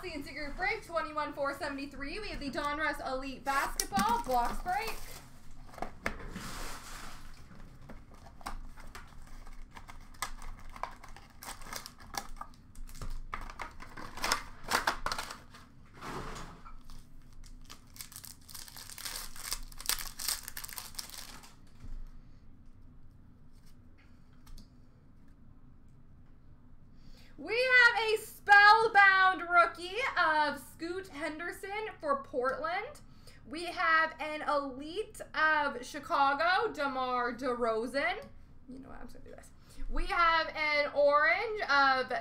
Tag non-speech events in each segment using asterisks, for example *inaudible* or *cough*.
Chelsea and Secret Break, 21 473. We have the Donruss Elite Basketball Box Break. We have a spellbound rookie of Scoot Henderson for Portland. We have an elite of Chicago, DeMar DeRozan. You know what? I'm going to do this. We have an orange of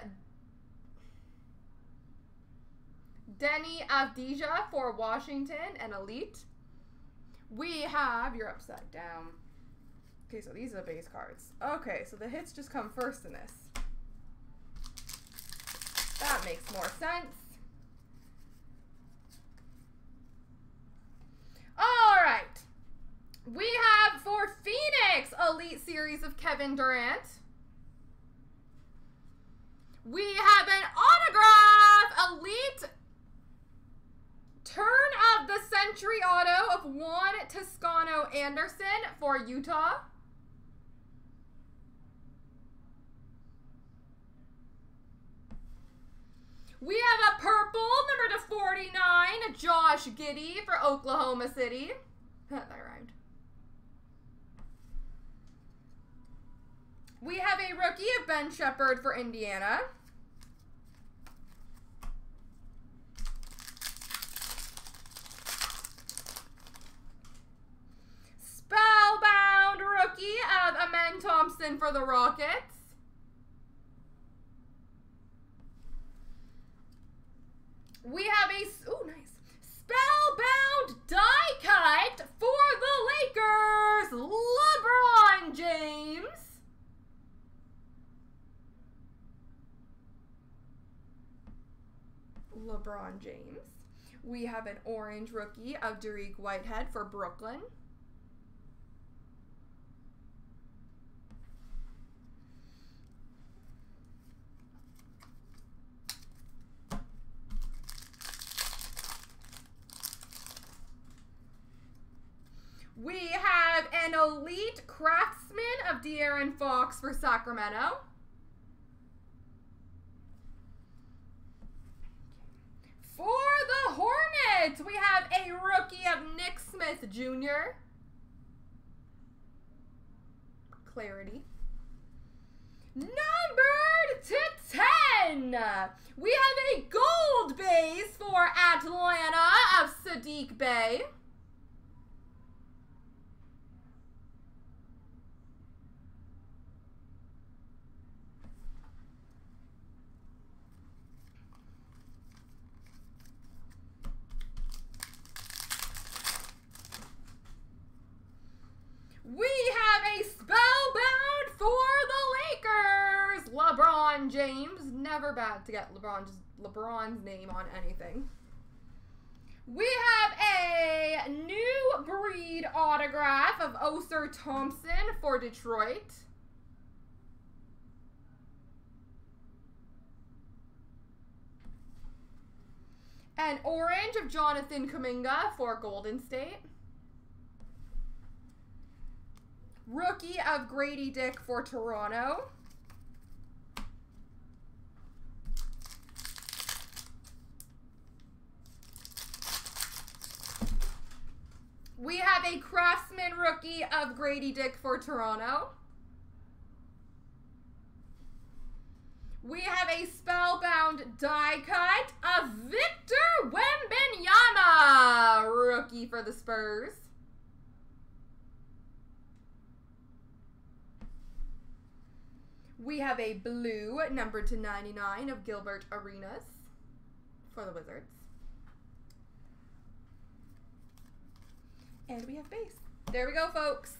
Deni Avdija for Washington, an elite. We have, you're upside down. Okay, so these are the base cards. Okay, so the hits just come first in this. That makes more sense. All right. We have for Phoenix Elite Series of Kevin Durant. We have an autograph Elite Turn of the Century Auto of Juan Toscano Anderson for Utah. We have a purple, number to 49, Josh Giddey for Oklahoma City. *laughs* that rhymed. We have rookie of Ben Sheppard for Indiana. Spellbound rookie of Amen Thompson for the Rockets. We have a oh nice spellbound die cut for the Lakers, LeBron James. LeBron James. We have an orange rookie of Dariq Whitehead for Brooklyn. We have an elite craftsman of De'Aaron Fox for Sacramento. For the Hornets, we have a rookie of Nick Smith Jr. Clarity. Numbered to 10, we have a gold base for Atlanta of Saddiq Bey. We have a spellbound for the Lakers. LeBron James. Never bad to get LeBron's LeBron's name on anything. We have a new breed autograph of Ausar Thompson for Detroit. An orange of Jonathan Kuminga for Golden State. Rookie of Grady Dick for Toronto. We have a Craftsman rookie of Grady Dick for Toronto. We have a Spellbound die cut of Victor Wembanyama, rookie for the Spurs. We have a blue, number to 99 of Gilbert Arenas for the Wizards. And we have base. There we go, folks.